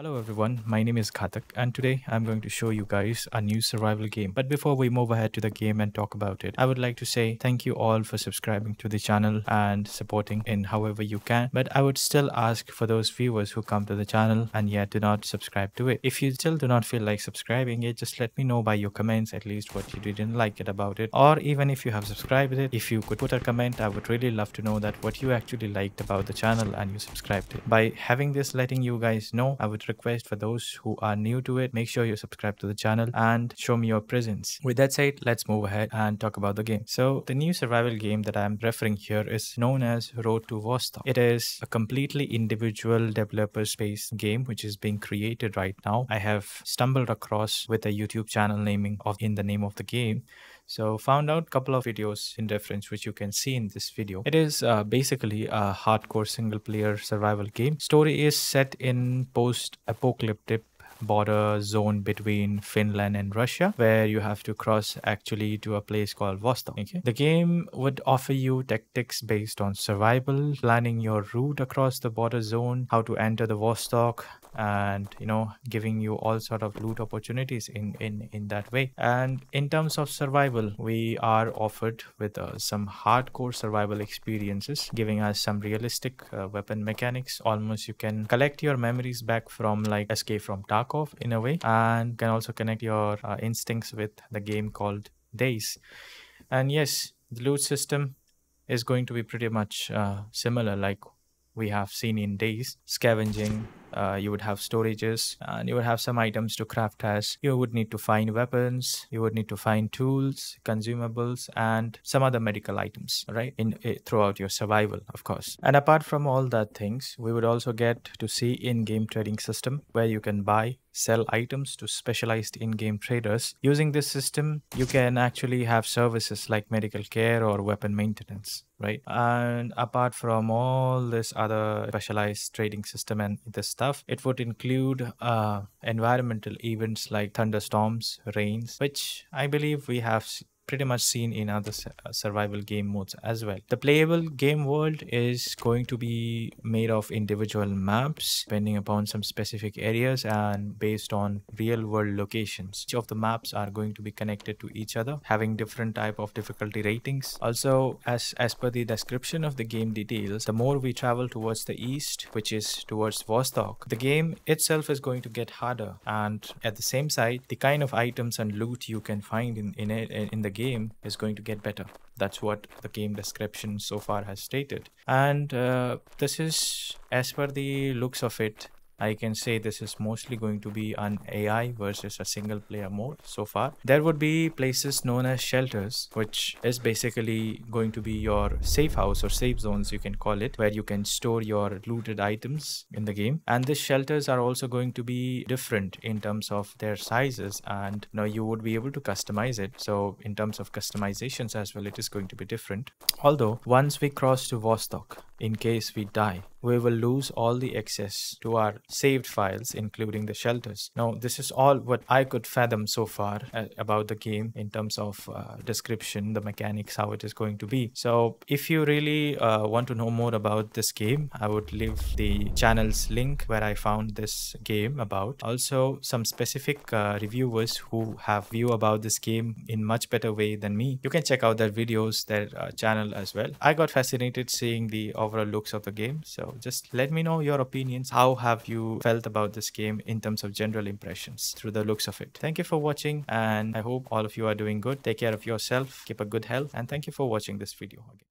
Hello everyone, my name is Ghatak and today I'm going to show you guys a new survival game. But before we move ahead to the game and talk about it, I would like to say thank you all for subscribing to the channel and supporting in however you can. But I would still ask for those viewers who come to the channel and yet do not subscribe to it. If you still do not feel like subscribing it, just let me know by your comments at least what you didn't like it about it. Or even if you have subscribed it, if you could put a comment, I would really love to know that what you actually liked about the channel and you subscribed it. By having this letting you guys know, I would request for those who are new to it, make sure you subscribe to the channel and show me your presence. With that said, let's move ahead and talk about the game. So the new survival game that I'm referring here is known as Road to Vostok. It is a completely individual developer space game which is being created right now. I have stumbled across with a YouTube channel naming of in the name of the game. So found out a couple of videos in reference which you can see in this video. It is uh, basically a hardcore single player survival game. Story is set in post apocalyptic border zone between Finland and Russia, where you have to cross actually to a place called Vostok. Okay? The game would offer you tactics based on survival, planning your route across the border zone, how to enter the Vostok, and you know giving you all sort of loot opportunities in in in that way and in terms of survival we are offered with uh, some hardcore survival experiences giving us some realistic uh, weapon mechanics almost you can collect your memories back from like escape from tarkov in a way and can also connect your uh, instincts with the game called DayZ. And yes the loot system is going to be pretty much uh, similar like we have seen in DayZ. Scavenging uh, you would have storages and you would have some items to craft as. You would need to find weapons you would need to find tools consumables and some other medical items right in, in throughout your survival of course. And apart from all that things we would also get to see in-game trading system where you can buy sell items to specialized in-game traders. Using this system you can actually have services like medical care or weapon maintenance right? And apart from all this other specialized trading system and this stuff. It would include uh, environmental events like thunderstorms, rains, which I believe we have pretty much seen in other uh, survival game modes as well. The playable game world is going to be made of individual maps depending upon some specific areas and based on real world locations. Each of the maps are going to be connected to each other having different type of difficulty ratings. Also as, as per the description of the game details, the more we travel towards the east which is towards Vostok, the game itself is going to get harder and at the same side the kind of items and loot you can find in, in, it, in the game is going to get better. That's what the game description so far has stated. And uh, this is, as per the looks of it, I can say this is mostly going to be an AI versus a single player mode so far. There would be places known as shelters, which is basically going to be your safe house or safe zones, you can call it, where you can store your looted items in the game. And these shelters are also going to be different in terms of their sizes and you, know, you would be able to customize it. So in terms of customizations as well, it is going to be different. Although once we cross to Vostok, in case we die, we will lose all the access to our saved files, including the shelters. Now, this is all what I could fathom so far uh, about the game in terms of uh, description, the mechanics, how it is going to be. So, if you really uh, want to know more about this game, I would leave the channel's link where I found this game about. Also, some specific uh, reviewers who have view about this game in much better way than me. You can check out their videos, their uh, channel as well. I got fascinated seeing the overall looks of the game. So just let me know your opinions. How have you felt about this game in terms of general impressions through the looks of it? Thank you for watching and I hope all of you are doing good. Take care of yourself, keep a good health and thank you for watching this video again.